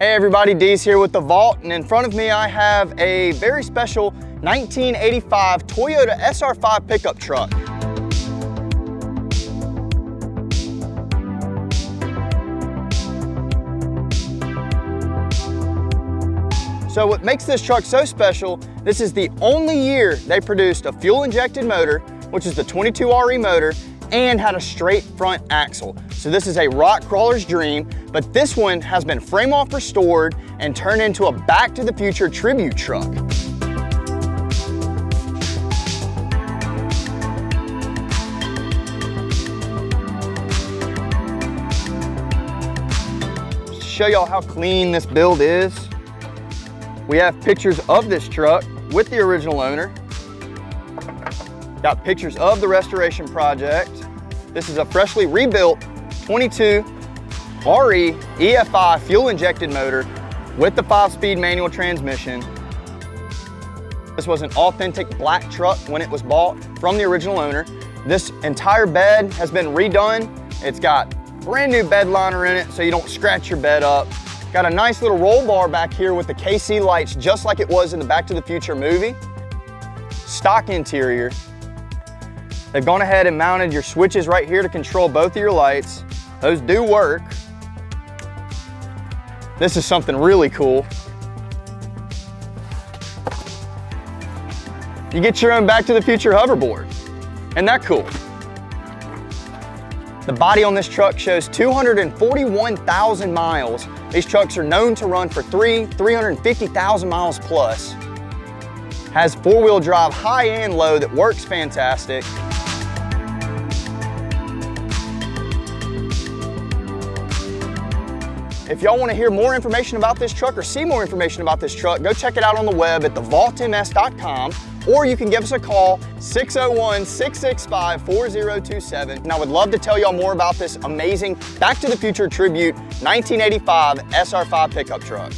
Hey everybody, Dee's here with the Vault, and in front of me I have a very special 1985 Toyota SR5 pickup truck. So what makes this truck so special, this is the only year they produced a fuel injected motor, which is the 22RE motor, and had a straight front axle. So this is a rock crawler's dream, but this one has been frame off restored and turned into a Back to the Future tribute truck. Show y'all how clean this build is, we have pictures of this truck with the original owner Got pictures of the restoration project. This is a freshly rebuilt 22 RE EFI fuel injected motor with the five speed manual transmission. This was an authentic black truck when it was bought from the original owner. This entire bed has been redone. It's got brand new bed liner in it so you don't scratch your bed up. Got a nice little roll bar back here with the KC lights just like it was in the Back to the Future movie. Stock interior, They've gone ahead and mounted your switches right here to control both of your lights. Those do work. This is something really cool. You get your own Back to the Future hoverboard. Isn't that cool? The body on this truck shows 241,000 miles. These trucks are known to run for three, 350,000 miles plus. Has four-wheel drive high and low that works fantastic. If y'all want to hear more information about this truck or see more information about this truck, go check it out on the web at thevaultms.com or you can give us a call 601-665-4027 and I would love to tell y'all more about this amazing Back to the Future Tribute 1985 SR5 pickup truck.